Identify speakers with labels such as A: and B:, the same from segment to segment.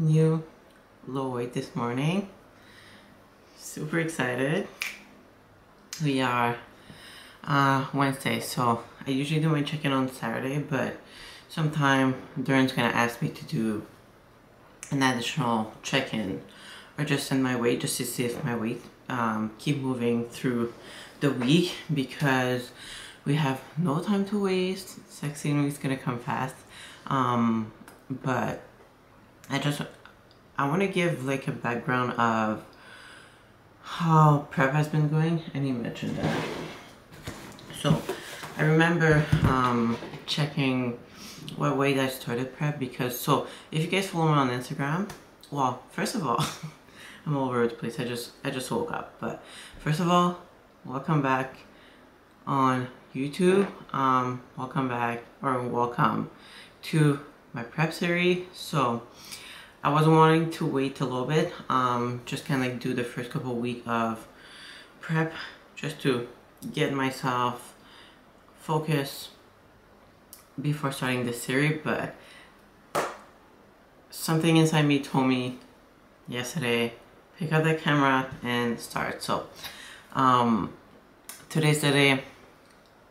A: new low weight this morning. Super excited. We are uh, Wednesday, so I usually do my check-in on Saturday, but sometime Duran's gonna ask me to do an additional check-in or just send my weight just to see if my weight um, keep moving through the week because we have no time to waste. 16 weeks gonna come fast. Um, but I just, I want to give like a background of how prep has been going and he mentioned that. So I remember um, checking what weight I started prep because, so if you guys follow me on Instagram, well, first of all, I'm all over the place. I just, I just woke up. But first of all, welcome back on YouTube. Um, welcome back or welcome to my prep series. So I was wanting to wait a little bit, um, just kind of like do the first couple of week of prep just to get myself focused before starting this series, but something inside me told me yesterday, pick up the camera and start. So um, today's the day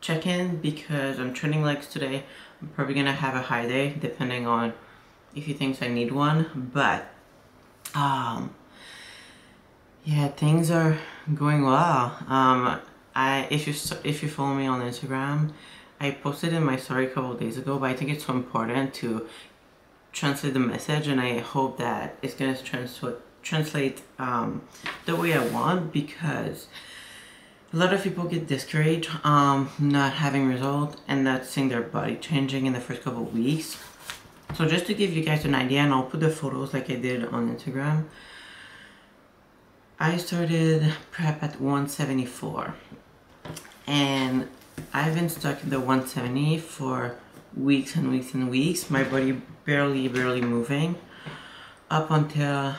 A: check-in because I'm training legs today. I'm probably gonna have a high day depending on if he thinks I need one, but um, yeah, things are going well. Um, I if you if you follow me on Instagram, I posted in my story a couple days ago, but I think it's so important to translate the message, and I hope that it's gonna translate translate um, the way I want because a lot of people get discouraged um, not having result and not seeing their body changing in the first couple weeks. So just to give you guys an idea, and I'll put the photos like I did on Instagram, I started prep at 174 and I've been stuck in the 170 for weeks and weeks and weeks. My body barely, barely moving up until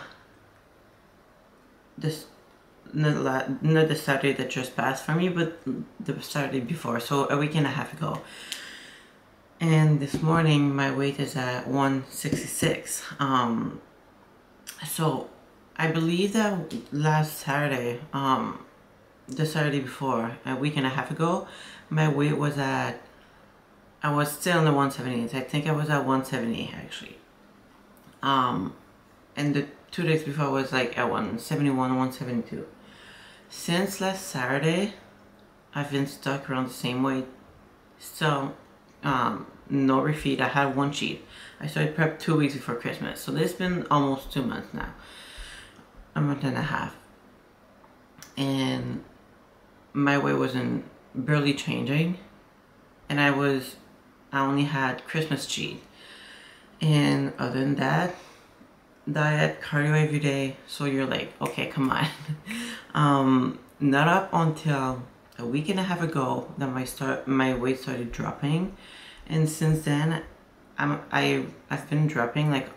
A: this not, not the Saturday that just passed for me, but the Saturday before, so a week and a half ago. And this morning, my weight is at 166. Um, so I believe that last Saturday, um, the Saturday before, a week and a half ago, my weight was at, I was still in the 170s. I think I was at 170 actually. Um, and the two days before I was like at 171, 172. Since last Saturday, I've been stuck around the same weight. So, um, no refeed. I had one cheat. I started prep two weeks before Christmas. So this has been almost two months now. A month and a half. And my weight wasn't barely changing. And I was, I only had Christmas cheat. And other than that, diet, cardio every day. So you're like, okay, come on. um, not up until a week and a half ago that my start my weight started dropping, and since then, I'm I I've been dropping like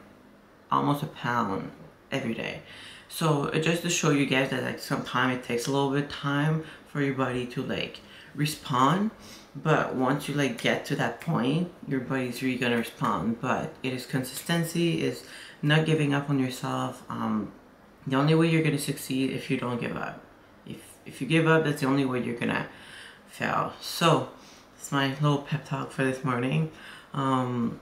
A: almost a pound every day. So just to show you guys that like sometimes it takes a little bit of time for your body to like respond but once you like get to that point your body's really gonna respond but it is consistency is not giving up on yourself. Um, the only way you're gonna succeed if you don't give up. If you give up, that's the only way you're gonna fail. So it's my little pep talk for this morning. Um,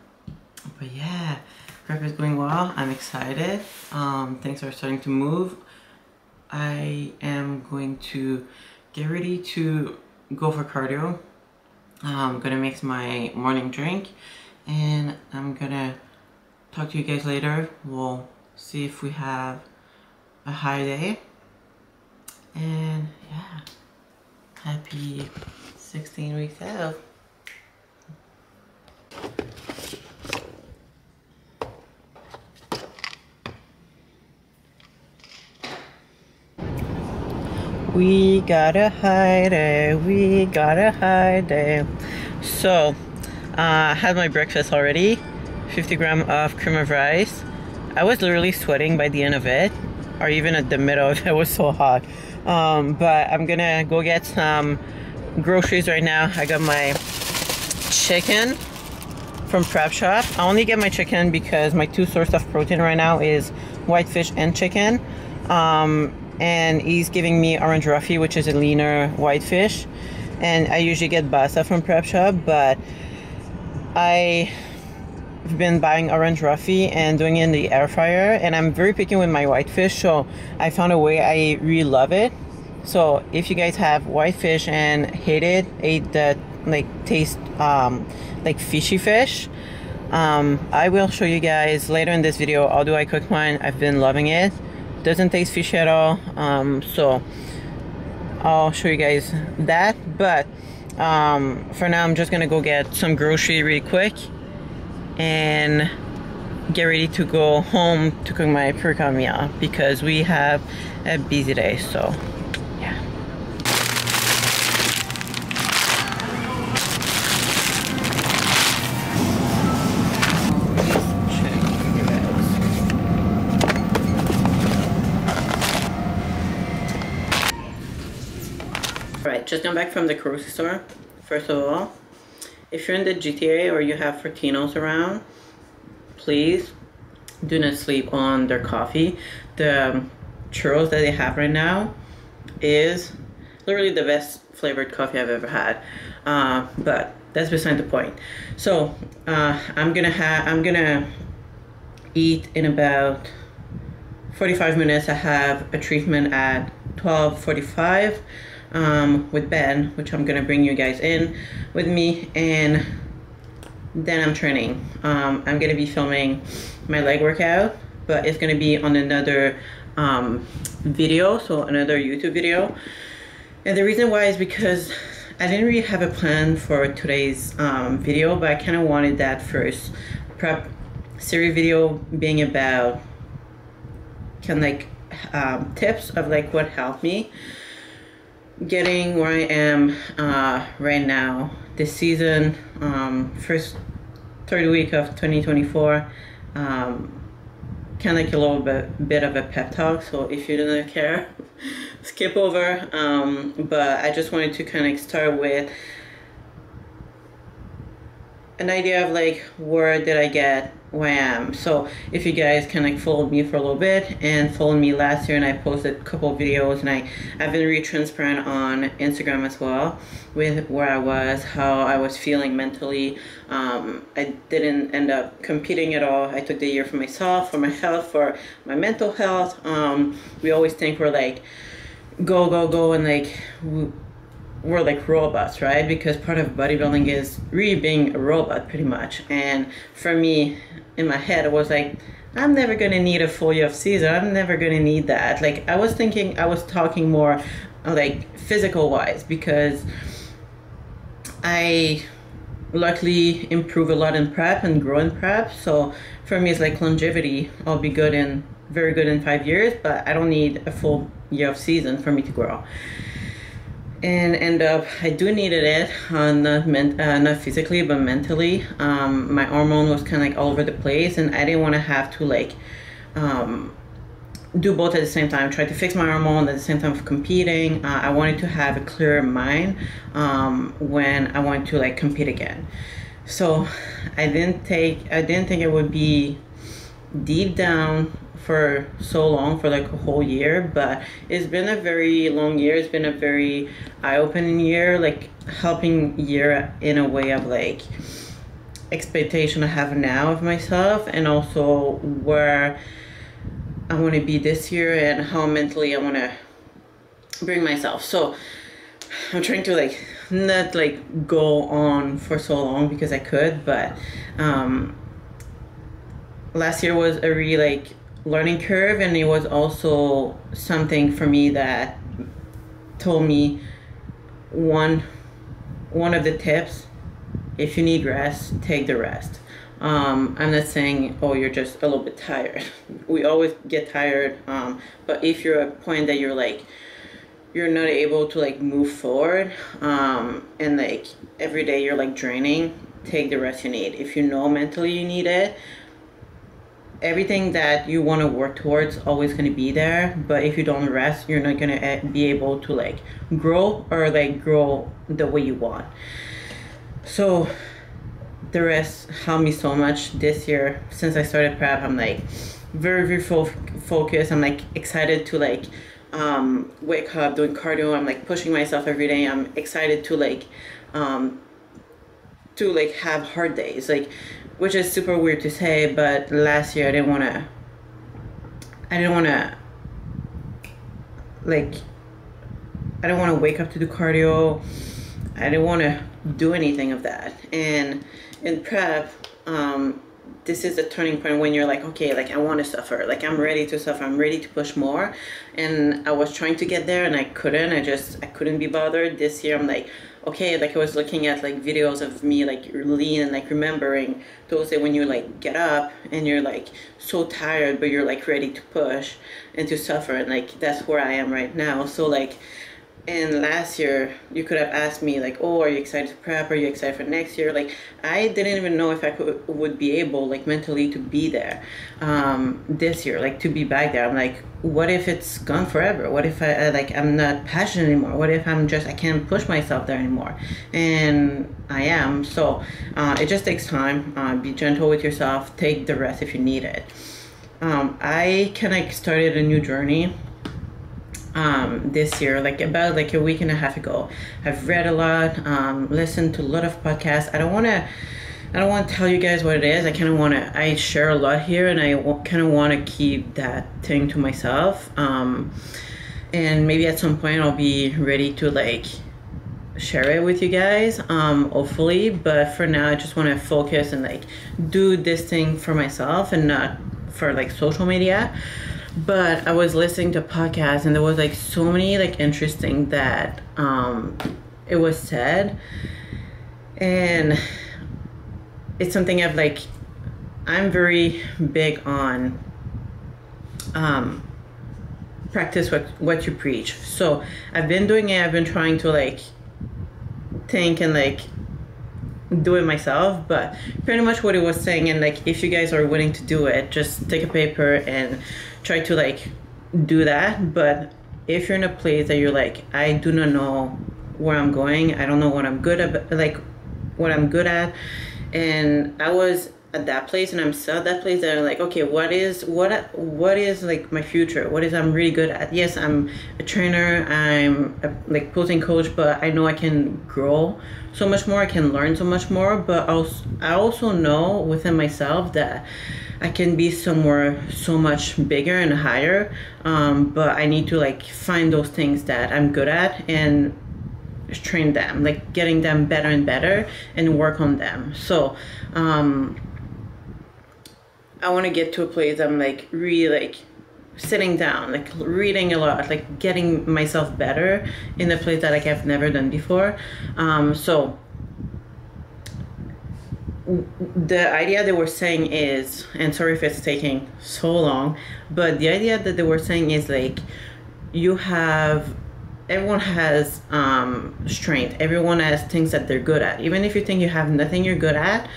A: but yeah, prep is going well. I'm excited. Um, things are starting to move. I am going to get ready to go for cardio. I'm gonna mix my morning drink and I'm gonna talk to you guys later. We'll see if we have a high day. And yeah, happy 16 weeks out. We gotta hide it, we gotta hide it. So, uh, I had my breakfast already. 50 gram of cream of rice. I was literally sweating by the end of it, or even at the middle of it, it was so hot. Um, but I'm gonna go get some groceries right now. I got my chicken, from Prep Shop. I only get my chicken because my two source of protein right now is whitefish and chicken. Um, and he's giving me orange roughy, which is a leaner whitefish. And I usually get basa from Prep Shop, but I've been buying orange roughy and doing it in the air fryer. And I'm very picky with my whitefish, so I found a way I really love it. So if you guys have whitefish and hate it, hate that like taste um, like fishy fish, um, I will show you guys later in this video how do I cook mine. I've been loving it doesn't taste fishy at all um, so I'll show you guys that but um, for now I'm just gonna go get some grocery really quick and get ready to go home to cook my pre because we have a busy day so yeah Alright, just got back from the grocery store. First of all, if you're in the GTA or you have Fortinos around, please do not sleep on their coffee. The churros that they have right now is literally the best flavored coffee I've ever had. Uh, but that's beside the point. So uh, I'm gonna have I'm gonna eat in about 45 minutes. I have a treatment at 12:45 um, with Ben, which I'm gonna bring you guys in with me, and then I'm training. Um, I'm gonna be filming my leg workout, but it's gonna be on another um, video, so another YouTube video. And the reason why is because I didn't really have a plan for today's um, video, but I kind of wanted that first prep series video being about kind of like um, tips of like what helped me getting where I am uh, right now this season, um, first third week of 2024. Um, kind of like a little bit, bit of a pep talk, so if you don't care, skip over. Um, but I just wanted to kind of start with an idea of like where did I get where I am. So if you guys can like follow me for a little bit and follow me last year and I posted a couple videos and I, I've been really transparent on Instagram as well with where I was, how I was feeling mentally. Um, I didn't end up competing at all. I took the year for myself, for my health, for my mental health. Um, we always think we're like go, go, go and like we're like robots, right? Because part of bodybuilding is really being a robot pretty much. And for me, in my head, it was like, I'm never gonna need a full year of season. I'm never gonna need that. Like I was thinking, I was talking more like physical wise because I luckily improve a lot in prep and grow in prep. So for me, it's like longevity. I'll be good in very good in five years, but I don't need a full year of season for me to grow and end up I do needed it uh, not men- uh, not physically but mentally. Um, my hormone was kind of like all over the place and I didn't want to have to like um, do both at the same time. Try to fix my hormone at the same time of competing. Uh, I wanted to have a clearer mind um, when I wanted to like compete again. So I didn't take I didn't think it would be deep down for so long for like a whole year but it's been a very long year. It's been a very eye-opening year like helping year in a way of like expectation i have now of myself and also where i want to be this year and how mentally i want to bring myself. So i'm trying to like not like go on for so long because i could but um last year was a really like learning curve and it was also something for me that told me one one of the tips if you need rest take the rest. Um, i'm not saying oh you're just a little bit tired. We always get tired um, but if you're at a point that you're like you're not able to like move forward um, and like every day you're like draining take the rest you need. If you know mentally you need it everything that you want to work towards always going to be there but if you don't rest you're not going to eh, be able to like grow or like grow the way you want so the rest helped me so much this year since I started prep. I'm like very very full focused. I'm like excited to like um, wake up doing cardio. I'm like pushing myself every day. I'm excited to like um, to like have hard days like which is super weird to say but last year I didn't want to I didn't want to like I didn't want to wake up to do cardio. I didn't want to do anything of that. And in prep, um, this is the turning point when you're like, okay, like I want to suffer, like I'm ready to suffer, I'm ready to push more. And I was trying to get there and I couldn't. I just I couldn't be bothered. This year I'm like, okay, like I was looking at like videos of me like lean and like remembering those that when you like get up and you're like so tired but you're like ready to push and to suffer and like that's where I am right now. So like and last year you could have asked me like oh are you excited to prep? Are you excited for next year? Like i didn't even know if i could would be able like mentally to be there um this year like to be back there. I'm like what if it's gone forever? What if i like i'm not passionate anymore? What if i'm just i can't push myself there anymore? And i am. So uh, it just takes time. Uh, be gentle with yourself. Take the rest if you need it. Um, i kind of started a new journey um, this year, like about like a week and a half ago. I've read a lot, um, listened to a lot of podcasts. I don't want to. I don't want to tell you guys what it is. I kind of want to. I share a lot here, and I w- kind of want to keep that thing to myself. Um, and maybe at some point I'll be ready to like share it with you guys. Um, hopefully, but for now, I just want to focus and like do this thing for myself and not for like social media but I was listening to podcasts and there was like so many like interesting that um it was said. And it's something I've like I'm very big on um practice what what you preach. So I've been doing it, I've been trying to like think and like do it myself. But pretty much what it was saying and like if you guys are willing to do it just take a paper and try to like do that but if you're in a place that you're like i do not know where i'm going i don't know what i'm good at like what i'm good at and i was at that place and i'm still at that place that i'm like okay what is what what is like my future? What is i'm really good at? Yes i'm a trainer i'm a, like posing coach but i know i can grow so much more i can learn so much more but also i also know within myself that I can be somewhere so much bigger and higher. Um, but I need to like find those things that I'm good at and train them, like getting them better and better and work on them. So, um, I want to get to a place I'm like really like sitting down, like reading a lot, like getting myself better in a place that like I've never done before. Um, so the idea they were saying is, and sorry if it's taking so long, but the idea that they were saying is like, you have, everyone has um, strength. Everyone has things that they're good at. Even if you think you have nothing you're good at,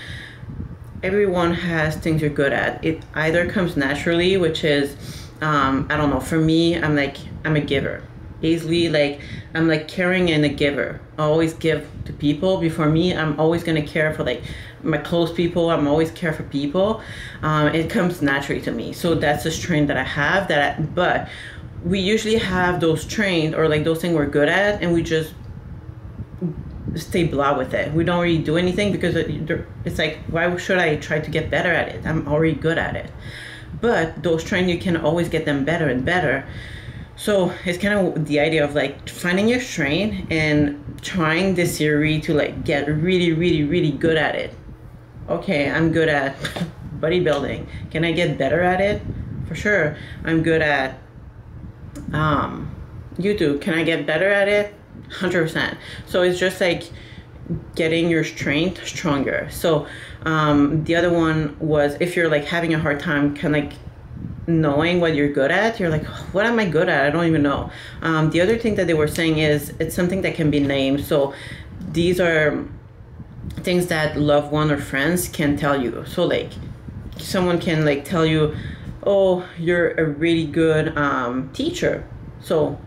A: everyone has things you're good at. It either comes naturally, which is, um, I don't know, for me, I'm like, I'm a giver easily like i'm like caring and a giver i always give to people before me i'm always to care for like my close people i'm always care for people um, it comes naturally to me. So that's a strength that i have that I, but we usually have those trained or like those things we're good at and we just stay blah with it. We don't really do anything because it's like why should i try to get better at it? I'm already good at it. But those trained you can always get them better and better. So it's kind of the idea of like finding your strength and trying this theory to like get really really really good at it okay i'm good at bodybuilding. Can i get better at it? For sure. I'm good at um, youtube. Can i get better at it? 100% so it's just like getting your strength stronger. So um, the other one was if you're like having a hard time kind of like knowing what you're good at, you're like, what am I good at? I don't even know. Um, the other thing that they were saying is it's something that can be named. So these are things that loved one or friends can tell you. So like someone can like tell you, oh, you're a really good um, teacher. So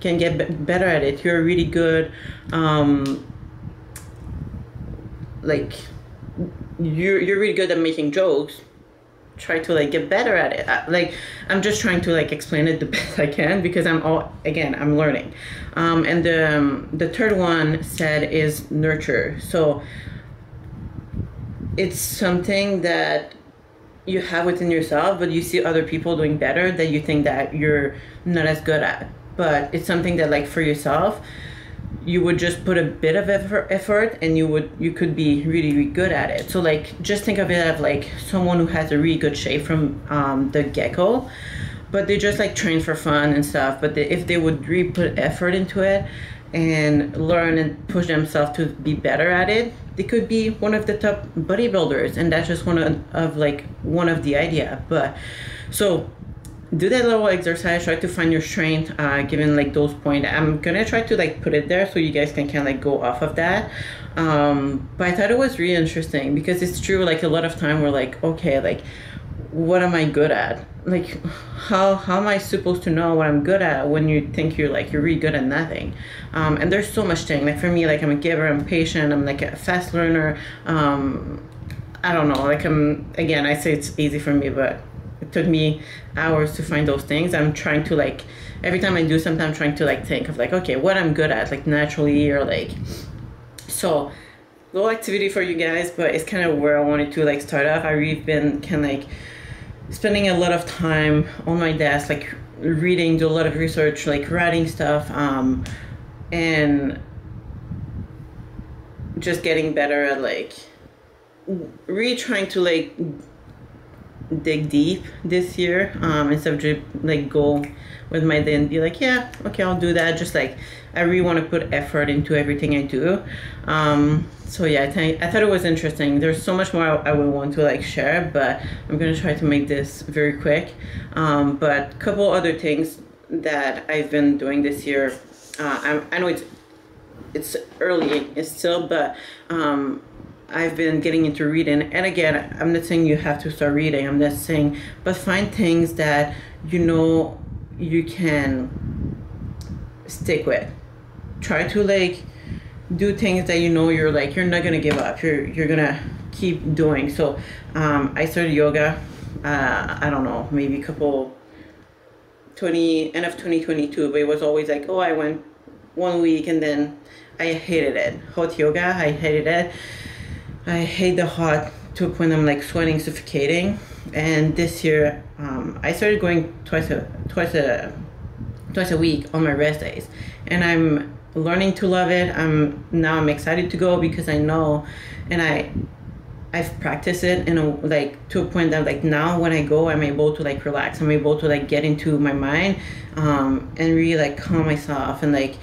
A: can get b- better at it. You're really good um, like you're you're really good at making jokes try to like get better at it. Like i'm just trying to like explain it the best i can because i'm all again i'm learning. Um, and the um, the third one said is nurture. So it's something that you have within yourself but you see other people doing better that you think that you're not as good at. But it's something that like for yourself you would just put a bit of effort and you would you could be really, really good at it. So like just think of it as like someone who has a really good shape from um, the get-go but they just like train for fun and stuff but they, if they would really put effort into it and learn and push themselves to be better at it they could be one of the top bodybuilders and that's just one of, of like one of the idea but so do that little exercise try to find your strength uh, given like those points i'm gonna try to like put it there so you guys can kind of like go off of that. Um, but i thought it was really interesting because it's true like a lot of time we're like okay like what am i good at? Like how how am i supposed to know what i'm good at when you think you're like you're really good at nothing? Um, and there's so much thing. Like for me like i'm a giver i'm patient i'm like a fast learner. Um, i don't know. Like i'm again i say it's easy for me but it took me hours to find those things. I'm trying to like every time i do something i'm trying to like think of like okay what i'm good at like naturally or like so little activity for you guys but it's kind of where i wanted to like start off. I really been kind of like spending a lot of time on my desk like reading do a lot of research like writing stuff um and just getting better at like really trying to like dig deep this year um, instead of just like go with my day and be like yeah okay i'll do that. Just like i really want to put effort into everything i do. Um, so yeah I, th- I thought it was interesting. There's so much more I, I, would want to like share but i'm gonna try to make this very quick. Um, but a couple other things that i've been doing this year uh, I, I know it's it's early it's still but um, I've been getting into reading. And again, I'm not saying you have to start reading. I'm not saying, but find things that you know you can stick with. Try to like do things that you know you're like you're not gonna give up. You're you're gonna keep doing. So um, I started yoga. Uh, I don't know, maybe a couple 20 end of 2022, but it was always like, oh, I went one week and then I hated it. Hot yoga, I hated it I hate the hot to a point I'm like sweating, suffocating. And this year, um, I started going twice a twice a twice a week on my rest days, and I'm learning to love it. I'm now I'm excited to go because I know, and I I've practiced it in a like to a point that like now when I go I'm able to like relax. I'm able to like get into my mind um, and really like calm myself and like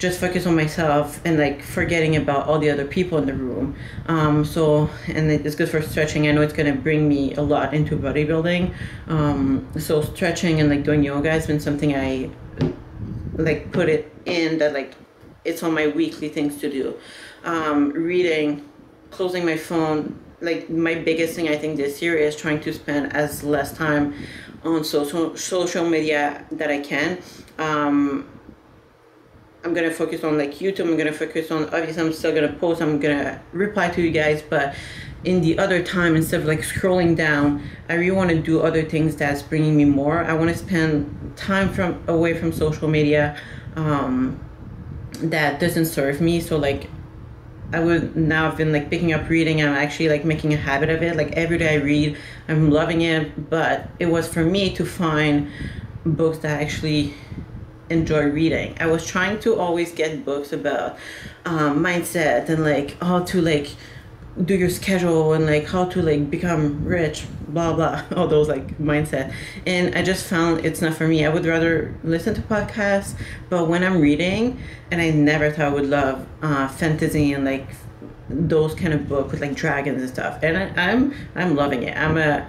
A: just focus on myself and like forgetting about all the other people in the room. Um, so, and it's good for stretching. I know it's to bring me a lot into bodybuilding. Um, so stretching and like doing yoga has been something I like put it in that like it's on my weekly things to do. Um, reading, closing my phone. Like my biggest thing I think this year is trying to spend as less time on social social media that I can. I'm gonna focus on like YouTube. I'm gonna focus on obviously I'm still gonna post. I'm gonna reply to you guys, but in the other time instead of like scrolling down, I really want to do other things that's bringing me more. I want to spend time from away from social media um, that doesn't serve me. So like I would now have been like picking up reading. I'm actually like making a habit of it. Like every day I read, I'm loving it. But it was for me to find books that actually enjoy reading. I was trying to always get books about um, mindset and like how to like do your schedule and like how to like become rich, blah blah, all those like mindset. And I just found it's not for me. I would rather listen to podcasts, but when I'm reading, and I never thought I would love uh, fantasy and like those kind of book with like dragons and stuff. And I, I'm I'm loving it. I'm a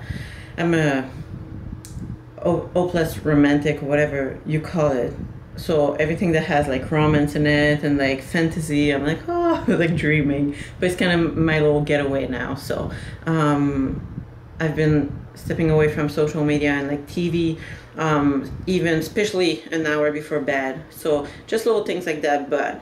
A: I'm a O, plus romantic, whatever you call it. So everything that has like romance in it and like fantasy, I'm like, oh, like dreaming. But it's kind of my little getaway now. So um, I've been stepping away from social media and like TV, um, even especially an hour before bed. So just little things like that. But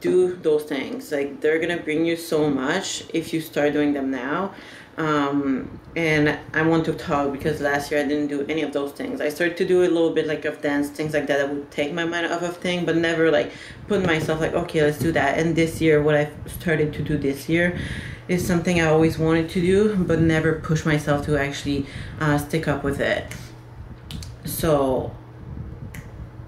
A: do those things. Like they're gonna bring you so much if you start doing them now. Um, and I want to talk because last year I didn't do any of those things. I started to do a little bit like of dance, things like that. I would take my mind off of thing, but never like put myself like, okay, let's do that. And this year, what I started to do this year is something I always wanted to do, but never push myself to actually uh, stick up with it. So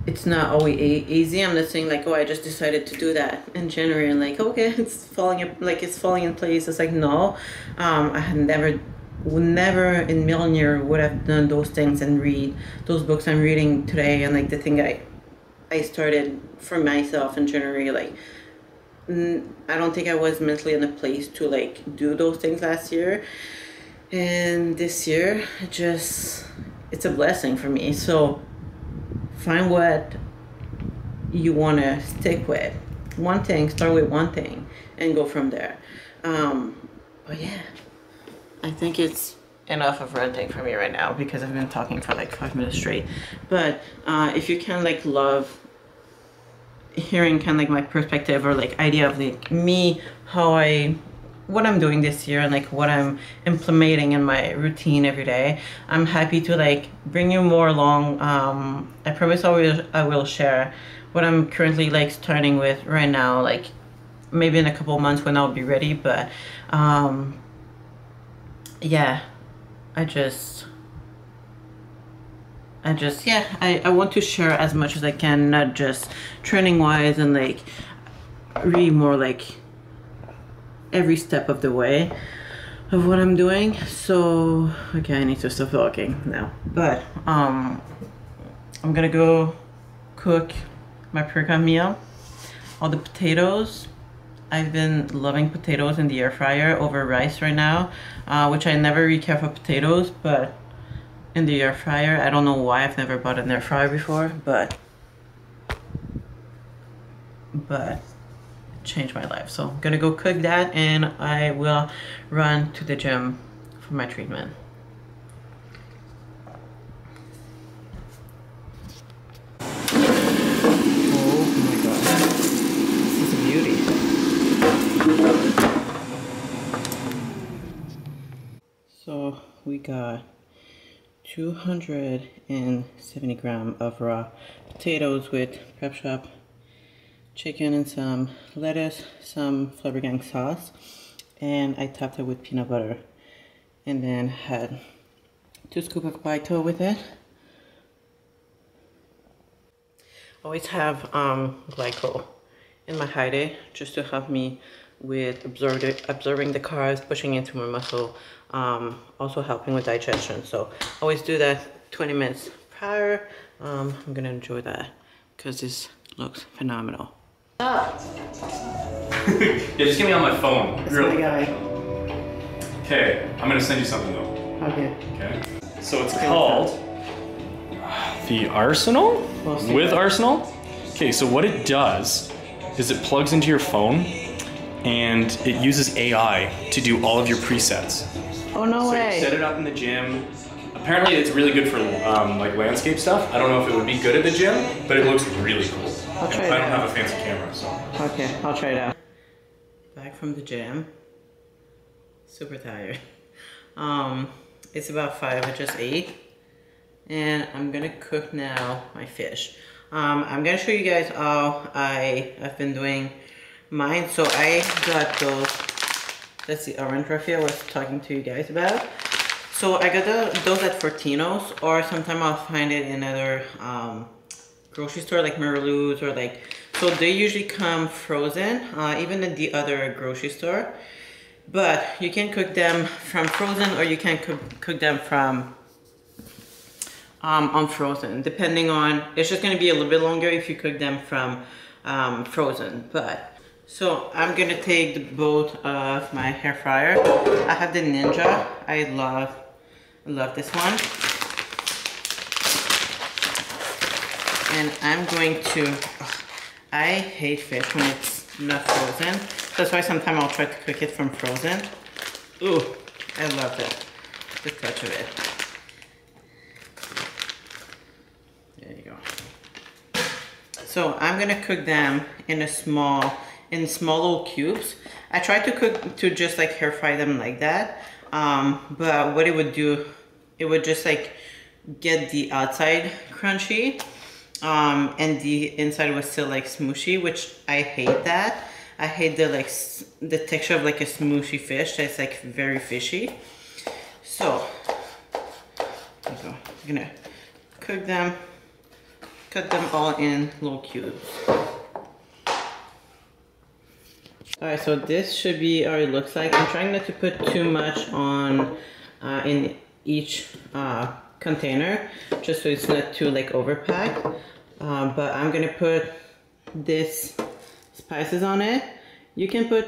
A: it's not always easy. I'm not saying like, oh, I just decided to do that in January and like, okay, it's falling up, like it's falling in place. It's like no, um, I had never, never in million year would have done those things and read those books I'm reading today and like the thing I, I started for myself in January like. I don't think I was mentally in a place to like do those things last year, and this year, just it's a blessing for me. So find what you want to stick with. One thing, start with one thing and go from there. Um, but yeah, I think it's enough of ranting for me right now because I've been talking for like five minutes straight. But uh, if you can like love hearing kind of like my perspective or like idea of like me, how I what I'm doing this year and like what I'm implementing in my routine every day. I'm happy to like bring you more along. Um, I promise I will, I will share what I'm currently like starting with right now, like maybe in a couple months when I'll be ready. But um, yeah, I just, I just, yeah, I, I want to share as much as I can, not just training wise and like really more like every step of the way of what I'm doing. So, okay, I need to stop talking now. But, um, I'm gonna go cook my pre meal. All the potatoes. I've been loving potatoes in the air fryer over rice right now, uh, which I never really care for potatoes, but in the air fryer, I don't know why I've never bought an air fryer before, but, but changed my life. So I'm gonna go cook that and I will run to the gym for my treatment. Oh. So we got 270 gram of raw potatoes with prep shop chicken and some lettuce, some Flavor Gang sauce, and I topped it with peanut butter. And then had two scoop of Baito with it. Always have um, glycol in my Hyde just to help me with absorb absorbing the carbs, pushing into my muscle, um, also helping with digestion. So always do that 20 minutes prior. Um, I'm gonna enjoy that because this looks phenomenal.
B: Yeah, just get me on my phone.
A: That's really. my guy.
B: Okay, I'm gonna send you something though.
A: Okay.
B: Okay. So it's called the Arsenal with Arsenal. Okay, so what it does is it plugs into your phone and it uses AI to do all of your presets.
A: Oh no
B: so
A: way!
B: You set it up in the gym. Apparently, it's really good for um, like landscape stuff. I don't know if it would be good at the gym, but it looks really cool.
A: I'll try it
B: I don't
A: out.
B: have a fancy camera, so.
A: Okay, I'll try it out. Back from the gym. Super tired. Um, it's about five, I just ate. And I'm gonna cook now my fish. Um, I'm gonna show you guys how I have been doing mine. So I got those, that's the orange roughy I was talking to you guys about. So I got the, those at Fortino's or sometime I'll find it in other um, grocery store like Marillou's or like, so they usually come frozen, uh, even at the other grocery store. But you can cook them from frozen or you can cook, cook them from um, unfrozen, depending on, it's just gonna be a little bit longer if you cook them from um, frozen. But, so I'm gonna take the both of my hair fryer. I have the Ninja, I love, love this one. And I'm going to, I hate fish when it's not frozen. That's why sometimes I'll try to cook it from frozen. Ooh, I love it. The touch of it. There you go. So So I'm gonna cook them in a small, in small little cubes. I tried to cook, to just like hair fry them like that. Um, but what it would do, it would just like get the outside crunchy um, and the inside was still like smooshy, which I hate that. I hate the like the texture of like a smooshy fish that's like very fishy. So, I'm gonna cook them, cut them all in little cubes. Alright, so this should be how it looks like. I'm trying not to put too much on uh, in each uh, container, just so it's not too like overpacked. Um, but I'm gonna put this spices on it. You can put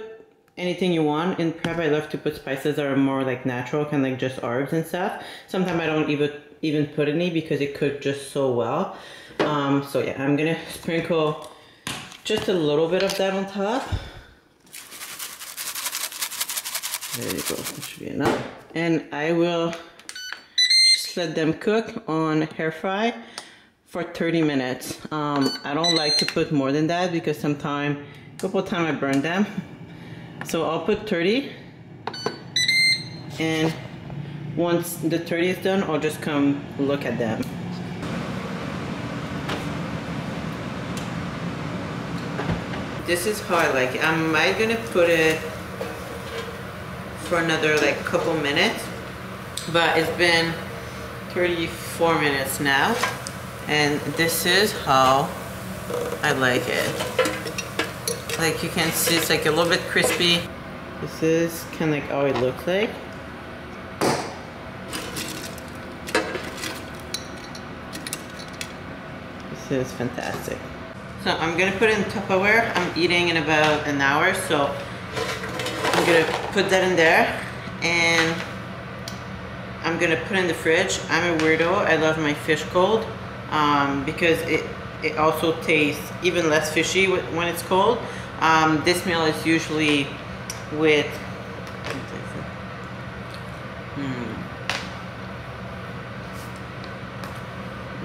A: anything you want. In prep, I love to put spices that are more like natural, kind of like just herbs and stuff. Sometimes I don't even even put any because it cooked just so well. Um, so yeah, I'm gonna sprinkle just a little bit of that on top. There you go, that should be enough. And I will let them cook on hair fry for 30 minutes. Um, I don't like to put more than that because sometimes, a couple times I burn them. So I'll put 30 and once the 30 is done, I'll just come look at them. This is how I like it. Am I gonna put it for another like couple minutes? But it's been 34 minutes now. And this is how I like it. Like you can see it's like a little bit crispy. This is kind of like how it looks like. This is fantastic. So I'm gonna put it in Tupperware. I'm eating in about an hour so I'm gonna put that in there. And I'm gonna put in the fridge. I'm a weirdo. I love my fish cold um, because it, it also tastes even less fishy when it's cold. Um, this meal is usually with hmm.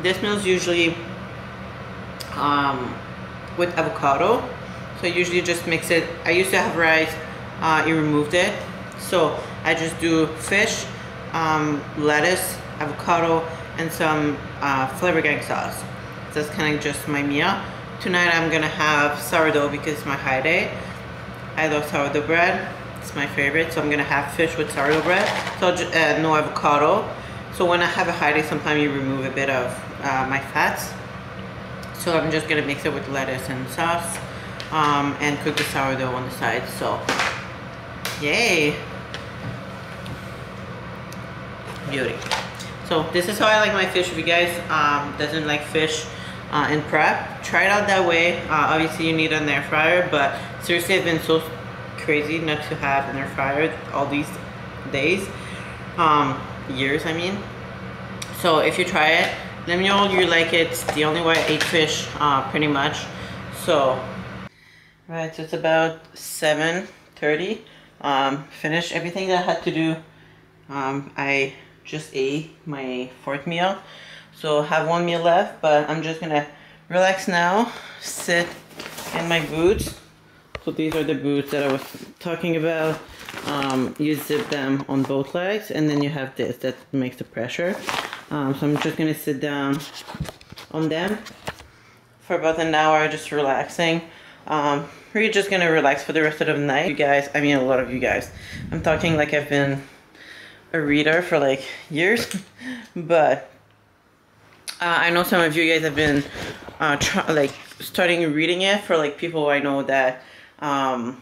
A: this meal is usually um, with avocado. So I usually just mix it. I used to have rice uh, I removed it. So I just do fish um, lettuce avocado and some uh, flavor gang sauce. That's kind of just my meal. Tonight I'm gonna have sourdough because it's my high day. I love sourdough bread. It's my favorite. So I'm gonna have fish with sourdough bread. So uh, no avocado. So when I have a high day, sometimes you remove a bit of uh, my fats. So I'm just gonna mix it with lettuce and sauce um, and cook the sourdough on the side. So, yay. Beauty. So this is how I like my fish. If you guys um, doesn't like fish uh, in prep, try it out that way. Uh, obviously you need an air fryer, but seriously I've been so crazy not to have an air fryer all these days. Um, years I mean. So if you try it, let me know you like it. It's the only way I ate fish uh, pretty much. So, right, so it's about 7.30. Um, finished everything that I had to do. Um, I just ate my fourth meal. So I have one meal left, but I'm just gonna relax now, sit in my boots. So these are the boots that I was talking about. Um, you zip them on both legs and then you have this that makes the pressure. Um, so I'm just gonna sit down on them for about an hour, just relaxing. Um, we're just gonna relax for the rest of the night. You guys, I mean a lot of you guys. I'm talking like I've been a reader for like years, but uh, I know some of you guys have been uh, like starting reading it for like people I know that um,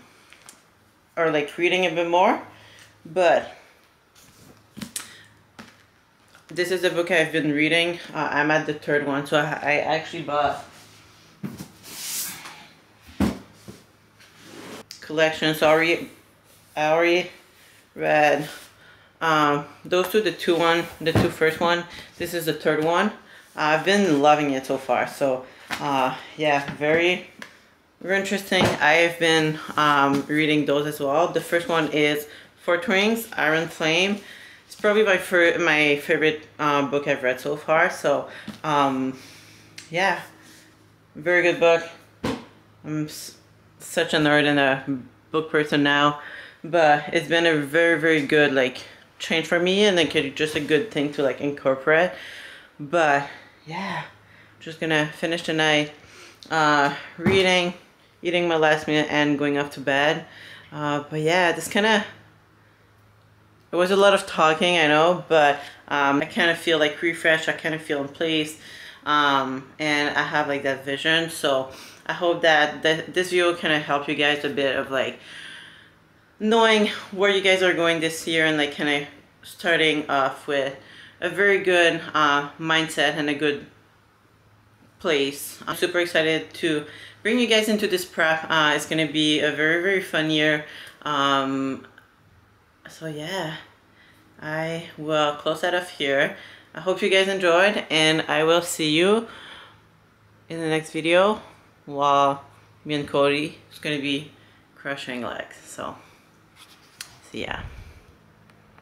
A: are like reading a bit more, but this is a book I've been reading. Uh, I'm at the third one, so I, I actually bought collection. Sorry, I already read um, those two, the two one, the two first one. This is the third one. I've been loving it so far. So uh, yeah, very, very interesting. I've been um, reading those as well. The first one is Fourth Wings, Iron Flame. It's probably my, my favorite uh, book I've read so far. So um, yeah, very good book. I'm such a nerd and a book person now, but it's been a very, very good like change for me and like just a good thing to like incorporate. But yeah, just gonna finish tonight uh, reading, eating my last meal, and going off to bed. Uh, but yeah, this kind of it was a lot of talking, I know, but um, I kind of feel like refreshed. I kind of feel in place, um, and I have like that vision. So I hope that the, this video kind of help you guys a bit of like knowing where you guys are going this year and like kind of starting off with a very good uh, mindset and a good place. I'm super excited to bring you guys into this prep. Uh, it's gonna be a very very fun year. Um, so yeah, I will close that off here. I hope you guys enjoyed and I will see you in the next video while me and Cody is gonna be crushing legs. So ya.